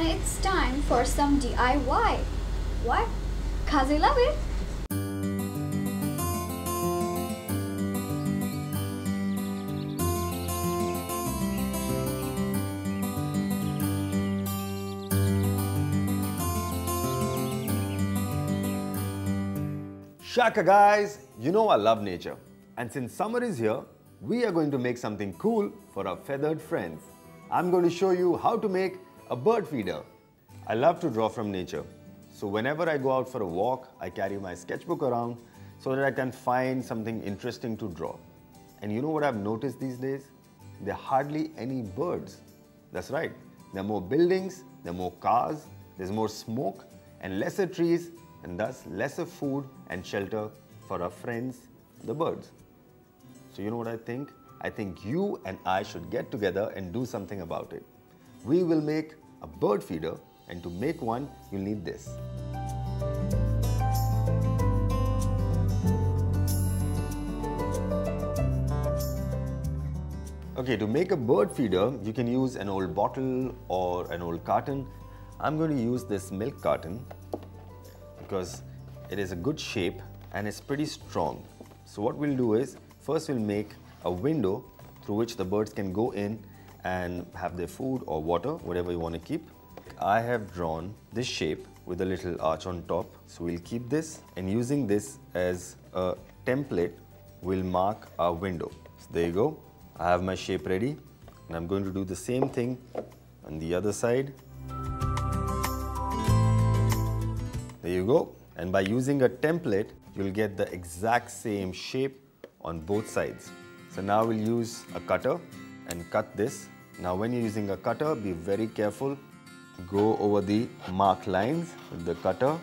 And it's time for some DIY. What? Cause I love it. Shaka guys, you know I love nature. And since summer is here, we are going to make something cool for our feathered friends. I'm going to show you how to make a bird feeder. I love to draw from nature. So whenever I go out for a walk, I carry my sketchbook around so that I can find something interesting to draw. And you know what I've noticed these days? There are hardly any birds. That's right. There are more buildings, there are more cars, there's more smoke and lesser trees and thus lesser food and shelter for our friends, the birds. So you know what I think? I think you and I should get together and do something about it. We will make a bird feeder and to make one, you'll need this. Okay, to make a bird feeder, you can use an old bottle or an old carton. I'm going to use this milk carton because it is a good shape and it's pretty strong. So what we'll do is, first we'll make a window through which the birds can go in and have their food or water, whatever you want to keep. I have drawn this shape with a little arch on top. So we'll keep this and using this as a template, we'll mark our window. So there you go. I have my shape ready and I'm going to do the same thing on the other side. There you go. And by using a template, you'll get the exact same shape on both sides. So now we'll use a cutter and cut this. Now when you're using a cutter, be very careful. Go over the mark lines with the cutter.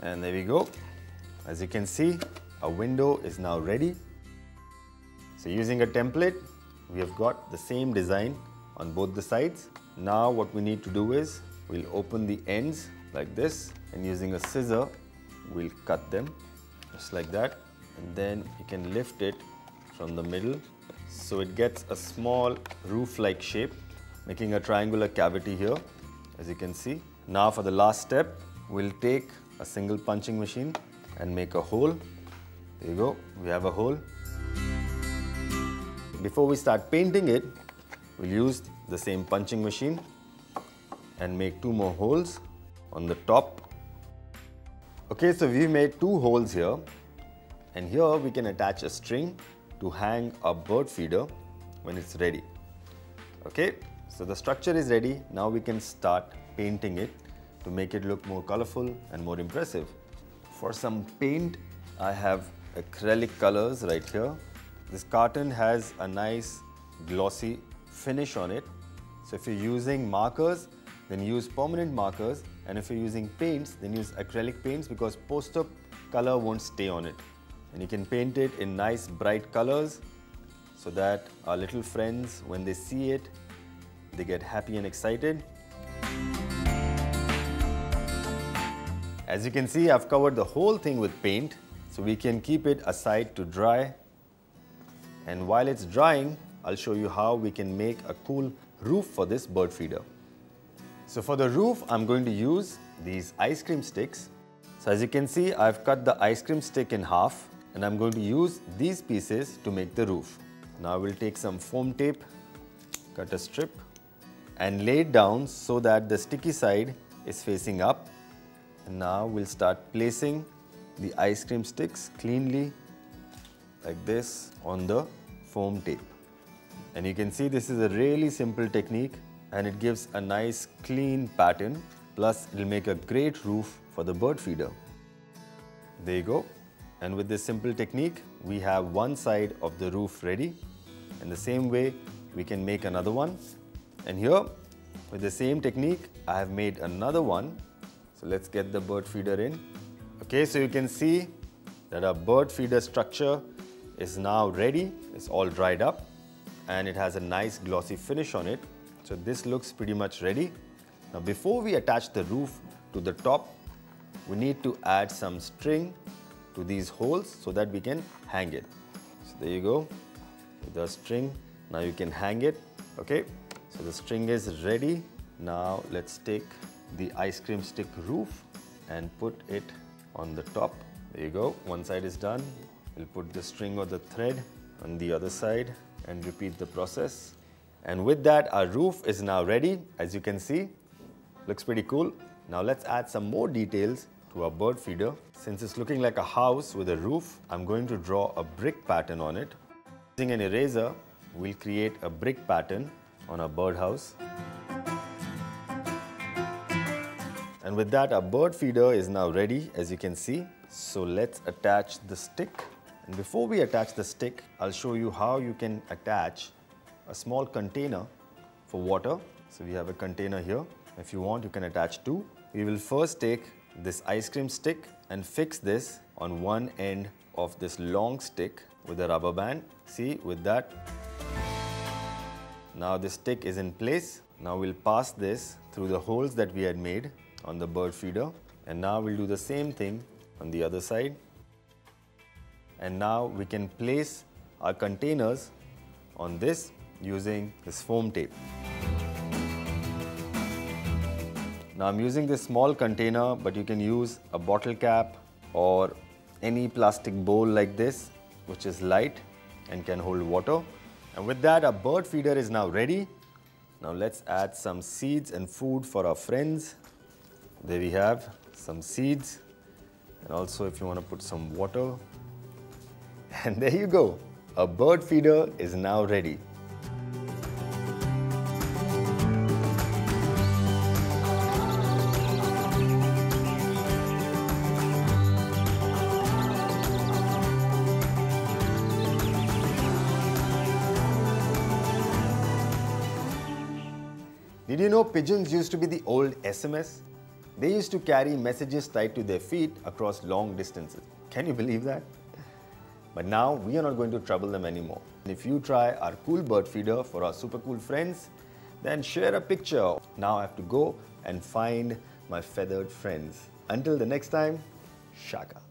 And there we go. As you can see, our window is now ready. So using a template, we have got the same design on both the sides. Now what we need to do is, we'll open the ends like this and using a scissor, we'll cut them just like that. And then you can lift it from the middle so it gets a small roof-like shape, making a triangular cavity here, as you can see. Now for the last step, we'll take a single punching machine and make a hole. There you go, we have a hole. Before we start painting it, we'll use the same punching machine and make two more holes on the top. Okay, so we've made two holes here and here we can attach a string to hang our bird feeder when it's ready. Okay, so the structure is ready. Now we can start painting it to make it look more colorful and more impressive. For some paint, I have acrylic colors right here. This carton has a nice glossy finish on it. So if you're using markers, then use permanent markers. And if you're using paints, then use acrylic paints because poster color won't stay on it. And you can paint it in nice bright colors so that our little friends, when they see it, they get happy and excited. As you can see, I've covered the whole thing with paint, so we can keep it aside to dry. And while it's drying, I'll show you how we can make a cool roof for this bird feeder. So for the roof, I'm going to use these ice cream sticks. So as you can see, I've cut the ice cream stick in half and I'm going to use these pieces to make the roof. Now we'll take some foam tape, cut a strip and lay it down so that the sticky side is facing up and now we'll start placing the ice cream sticks cleanly like this on the foam tape. And you can see this is a really simple technique and it gives a nice clean pattern plus it'll make a great roof for the bird feeder. There you go. And with this simple technique, we have one side of the roof ready. In the same way, we can make another one. And here, with the same technique, I have made another one so let's get the bird feeder in. Okay, so you can see that our bird feeder structure is now ready. It's all dried up and it has a nice glossy finish on it. So this looks pretty much ready. Now before we attach the roof to the top, we need to add some string to these holes so that we can hang it. So there you go, the string. Now you can hang it, okay? So the string is ready. Now let's take the ice cream stick roof and put it on the top. There you go, one side is done. We'll put the string or the thread on the other side and repeat the process. And with that, our roof is now ready, as you can see. Looks pretty cool. Now let's add some more details to our bird feeder. Since it's looking like a house with a roof, I'm going to draw a brick pattern on it. Using an eraser, we'll create a brick pattern on our birdhouse. And with that, our bird feeder is now ready, as you can see. So let's attach the stick. And before we attach the stick, I'll show you how you can attach a small container for water. So we have a container here. If you want, you can attach two. We will first take this ice cream stick and fix this on one end of this long stick with a rubber band. See, with that, now the stick is in place. Now we'll pass this through the holes that we had made on the bird feeder. And now we'll do the same thing on the other side. And now we can place our containers on this using this foam tape. Now I'm using this small container, but you can use a bottle cap or any plastic bowl like this, which is light and can hold water. And with that, our bird feeder is now ready. Now let's add some seeds and food for our friends. There we have some seeds. And also if you want to put some water. And there you go. A bird feeder is now ready. Did you know pigeons used to be the old SMS? They used to carry messages tied to their feet across long distances. Can you believe that? But now we are not going to trouble them anymore. If you try our cool bird feeder for our super cool friends, then share a picture. Now I have to go and find my feathered friends. Until the next time, Shaka.